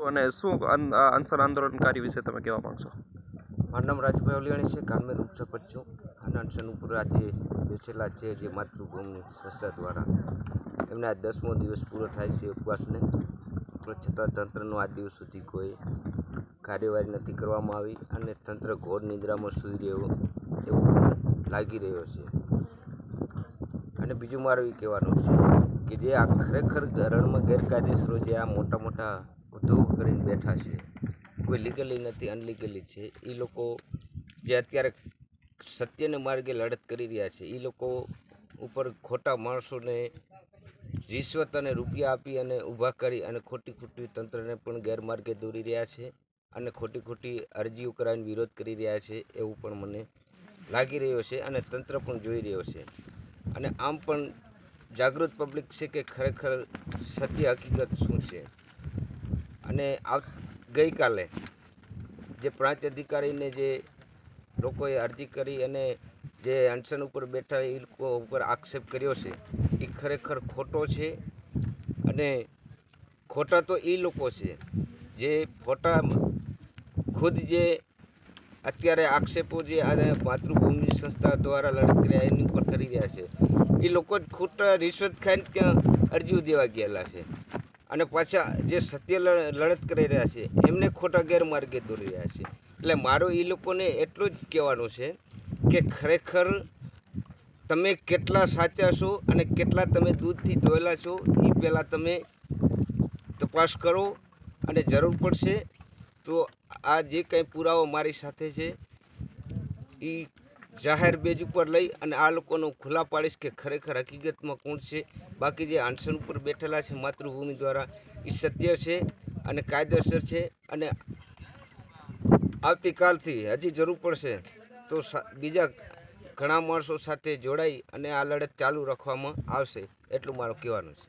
અને શું આ આંદોલનકારી વિશે તમે કહેવા માગશો? મારું નામ રાજભાઈ ઓલિયાણી છે, કાનમેર ઉપસરપંચ છું. અને અનશન આજે બેસેલા છે, જે માતૃભૂમિ સંસ્થા દ્વારા. એમને આ દસમો દિવસ પૂરો થાય છે ઉપવાસને. છતાં તંત્રનો આ દિવસ સુધી કોઈ કાર્યવાહી નથી કરવામાં આવી અને તંત્ર ઘોર નિદ્રામાં સૂઈ રહ્યો એવું લાગી રહ્યો છે. અને બીજું મારું એ કહેવાનું છે કે જે આ ખરેખર રણમાં ગેરકાયદેસરો જે આ મોટા મોટા ઉદ્યોગ કરીને બેઠા છે. કોઈ લીગલી નથી અનલીગલી છે. એ લોકો જે અત્યારે સત્યને માર્ગે લડત કરી રહ્યા છે એ લોકો ઉપર ખોટા માણસોને રિશ્વત અને રૂપિયા આપી અને ઊભા કરી અને ખોટી ખોટી તંત્રને પણ ગેરમાર્ગે દોરી રહ્યા છે અને ખોટી ખોટી અરજીઓ કરાવીને વિરોધ કરી રહ્યા છે એવું પણ મને લાગી રહ્યો છે અને તંત્ર પણ જોઈ રહ્યો છે. અને આમ પણ જાગૃત પબ્લિક છે કે ખરેખર સત્ય હકીકત શું છે? અને આ ગઈકાલે જે પ્રાંત અધિકારીને જે લોકોએ અરજી કરી અને જે અનશન ઉપર બેઠા એ લોકો ઉપર આક્ષેપ કર્યો છે, એ ખરેખર ખોટો છે અને ખોટા તો એ લોકો છે જે ખોટા ખુદ જે અત્યારે આક્ષેપો જે આ માતૃભૂમિ સંસ્થા દ્વારા લડત કર્યા એની ઉપર કરી રહ્યા છે, એ લોકો જ ખોટા રિશ્વત ખાઈને ત્યાં અરજીઓ દેવા ગયેલા છે. અને પાછા જે સત્ય લડત કરી રહ્યા છે, એમને ખોટા ગેરમાર્ગે દોરી રહ્યા છે. એટલે મારું એ લોકોને એટલું જ કહેવાનું છે કે ખરેખર તમે કેટલા સાચા છો અને કેટલા તમે દૂધથી ધોયેલા છો એ પહેલાં તમે તપાસ કરો અને જરૂર પડશે તો આ જે કંઈ પુરાવો મારી સાથે છે એ જાહેર બેજ ઉપર લઈ અને આ લોકોનો ખુલ્લા પાડીશ કે ખરેખર હકીકતમાં કોણ છે? બાકી જે આંસન ઉપર બેઠેલા છે, માતૃભૂમિ દ્વારા એ સત્ય છે અને કાયદેસર છે અને આવતીકાલથી હજી જરૂર પડશે તો બીજા ઘણા માણસો સાથે જોડાઈ અને આ લડત ચાલુ રાખવામાં આવશે, એટલું મારું કહેવાનું છે.